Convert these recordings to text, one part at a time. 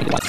you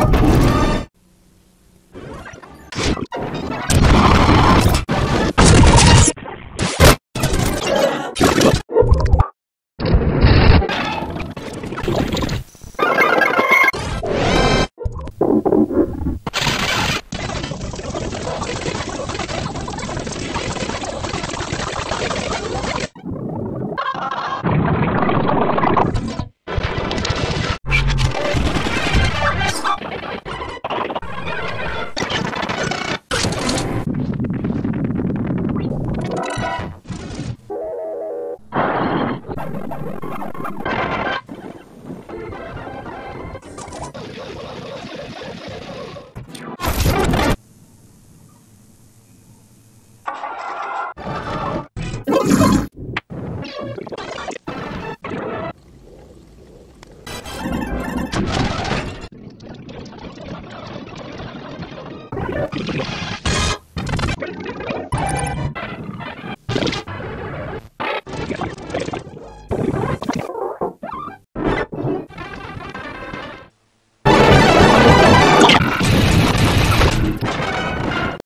come